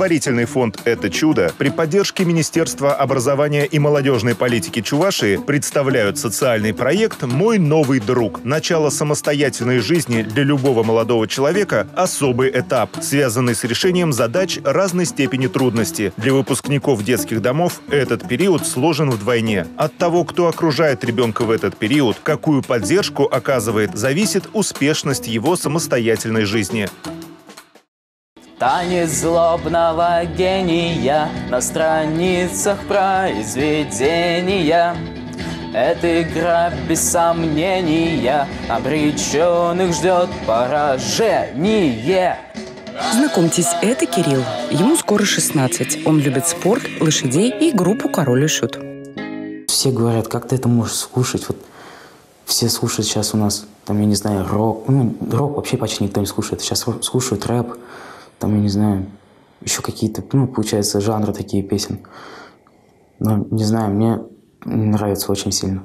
благотворительный фонд «Это чудо» при поддержке Министерства образования и молодежной политики Чувашии представляют социальный проект «Мой новый друг». Начало самостоятельной жизни для любого молодого человека – особый этап, связанный с решением задач разной степени трудности. Для выпускников детских домов этот период сложен вдвойне. От того, кто окружает ребенка в этот период, какую поддержку оказывает, зависит успешность его самостоятельной жизни. Танец злобного гения на страницах произведения. Эта игра без сомнения обреченных ждет поражение. Знакомьтесь, это Кирилл. Ему скоро 16. Он любит спорт, лошадей и группу «Король и Шут». Все говорят, как ты это можешь слушать? Вот все слушают сейчас у нас, там, я не знаю, рок. Ну, рок вообще почти никто не слушает. Сейчас слушают рэп, там, я не знаю, еще какие-то, ну, получается, жанры такие песен. Но, не знаю, мне нравится очень сильно.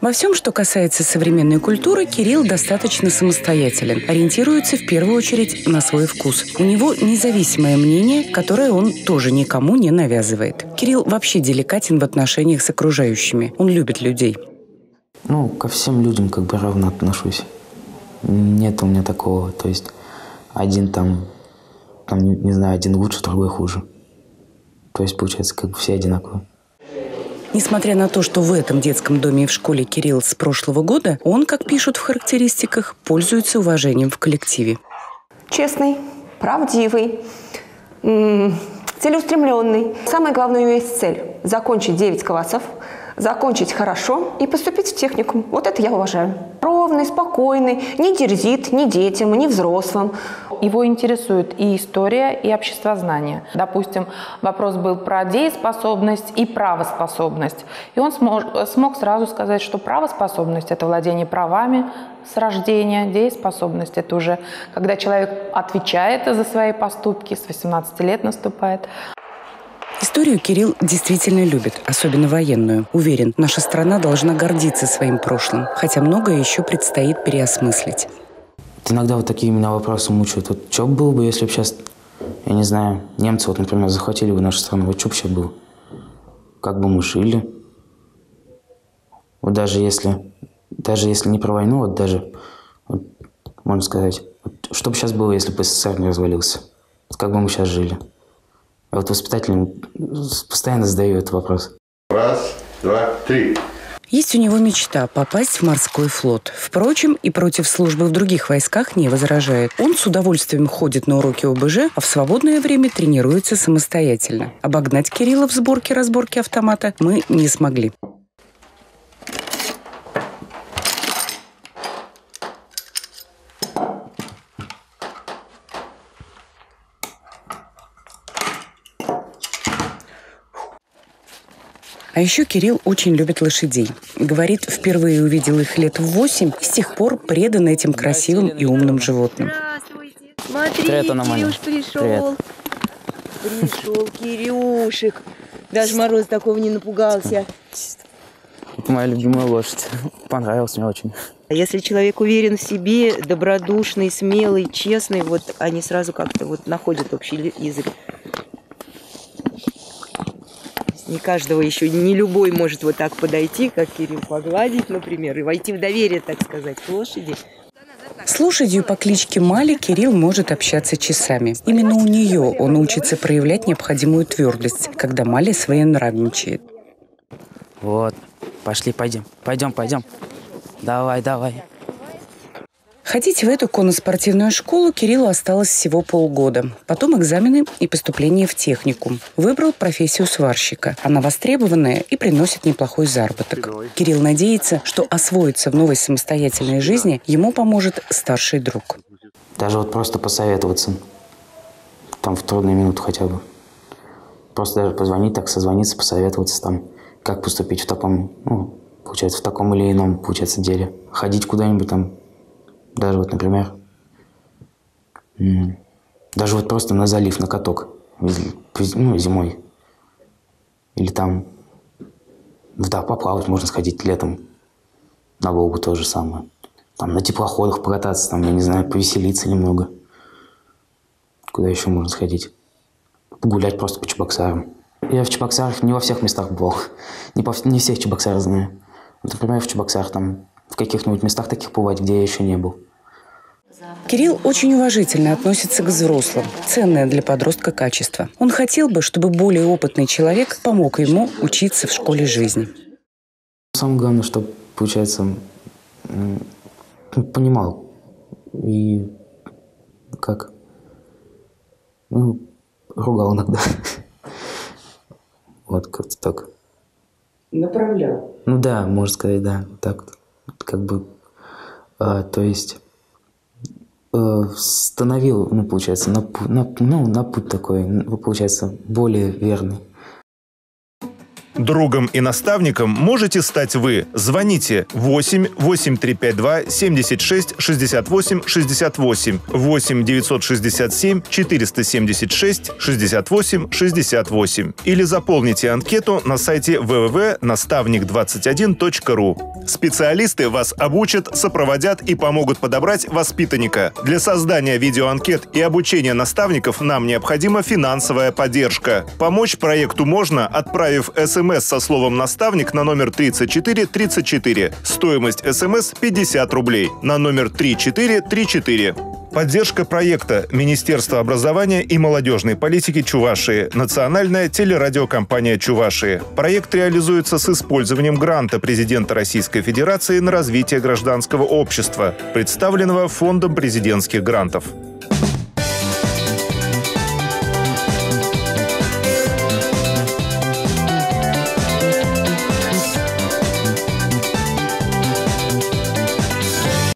Во всем, что касается современной культуры, Кирилл достаточно самостоятелен, ориентируется в первую очередь на свой вкус. У него независимое мнение, которое он тоже никому не навязывает. Кирилл вообще деликатен в отношениях с окружающими. Он любит людей. Ну, ко всем людям как бы равно отношусь. Нет у меня такого. То есть один там, там не, не знаю, один лучше, другой хуже. То есть, получается, как бы все одинаковые. Несмотря на то, что в этом детском доме и в школе Кирилл с прошлого года, он, как пишут в характеристиках, пользуется уважением в коллективе. Честный, правдивый, целеустремленный. Самое главное у него есть цель – закончить 9 классов, закончить хорошо и поступить в техникум. Вот это я уважаю. Ровный, спокойный, не дерзит ни детям, ни взрослым. Его интересует и история, и обществознание. Допустим, вопрос был про дееспособность и правоспособность. И он смог, смог сразу сказать, что правоспособность – это владение правами с рождения, дееспособность – это уже когда человек отвечает за свои поступки, с 18 лет наступает. Историю Кирилл действительно любит, особенно военную. Уверен, наша страна должна гордиться своим прошлым, хотя многое еще предстоит переосмыслить. Иногда вот такие меня вопросы мучают. Вот что было бы, если бы сейчас, я не знаю, немцы, вот, например, захватили бы нашу страну, вот что бы сейчас было? Как бы мы жили? Вот даже если, даже если не про войну, вот даже, вот, можно сказать, вот, что бы сейчас было, если бы СССР не развалился? Вот как бы мы сейчас жили? Я вот воспитателям постоянно задаю этот вопрос. Раз, два, три. Есть у него мечта – попасть в морской флот. Впрочем, и против службы в других войсках не возражает. Он с удовольствием ходит на уроки ОБЖ, а в свободное время тренируется самостоятельно. Обогнать Кирилла в сборке-разборке автомата мы не смогли. А еще Кирилл очень любит лошадей. Говорит, впервые увидел их лет в восемь, с тех пор предан этим красивым и умным животным. Смотри, Привет, Кирюш пришел. Привет. Пришел Кирюшек. Даже Мороз такого не напугался. Это моя любимая лошадь. Понравилась мне очень. А если человек уверен в себе, добродушный, смелый, честный, вот они сразу как-то вот находят общий язык не каждого еще, не любой может вот так подойти, как Кирилл, погладить, например, и войти в доверие, так сказать, к лошади. С лошадью по кличке Мали Кирилл может общаться часами. Именно у нее он учится проявлять необходимую твердость, когда Мали своенравничает. Вот, пошли, пойдем, пойдем, пойдем. Давай, давай. Ходить в эту конноспортивную школу Кириллу осталось всего полгода. Потом экзамены и поступление в техникум. Выбрал профессию сварщика. Она востребованная и приносит неплохой заработок. Кирилл надеется, что освоиться в новой самостоятельной жизни ему поможет старший друг. Даже вот просто посоветоваться. Там в трудные минуты хотя бы. Просто даже позвонить, так созвониться, посоветоваться там, как поступить в таком, ну, получается, в таком или ином, получается, деле. Ходить куда-нибудь там, даже вот, например, даже вот просто на залив, на каток, ну, зимой. Или там, да, поплавать можно сходить летом. На Волгу то же самое. Там на теплоходах покататься, там, я не знаю, повеселиться немного. Куда еще можно сходить? гулять просто по Чебоксарам. Я в Чебоксарах не во всех местах был. Не, по, не всех Чебоксарах знаю. Вот, например, в Чебоксарах там в каких-нибудь местах таких бывать, где я еще не был. Кирилл очень уважительно относится к взрослым. Ценное для подростка качество. Он хотел бы, чтобы более опытный человек помог ему учиться в школе жизни. Самое главное, чтобы, получается, понимал. И как? Ну, ругал иногда. Вот как-то так. Направлял? Ну да, можно сказать, да. Так, как бы, а, то есть становил, ну, получается, на, на, ну, на путь такой, получается, более верный. Другом и наставником можете стать вы. Звоните 8 8352 76 68 68 8 967 476 68 68 или заполните анкету на сайте www.наставник21.ru. Специалисты вас обучат, сопроводят и помогут подобрать воспитанника. Для создания видеоанкет и обучения наставников нам необходима финансовая поддержка. Помочь проекту можно, отправив смс СМС со словом «наставник» на номер 3434. Стоимость СМС 50 рублей. На номер 3434. Поддержка проекта Министерства образования и молодежной политики Чувашии. Национальная телерадиокомпания Чувашии. Проект реализуется с использованием гранта президента Российской Федерации на развитие гражданского общества, представленного Фондом президентских грантов.